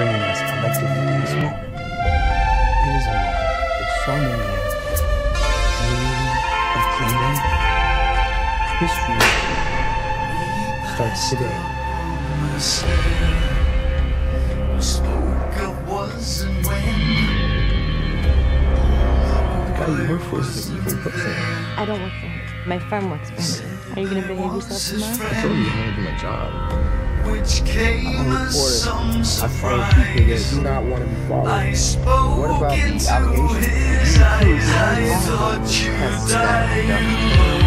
bringing us collectively to this moment. It is a moment so many of. History starts today. You work for is an evil person. I don't work for him. My firm works for him. Are you gonna behave yourself tomorrow? I told you I'm gonna do my job. Which came I'm a as some reporter. I follow people that do not want to be followed. I spoke What about the into allegations? his eyes. I thought you died. You have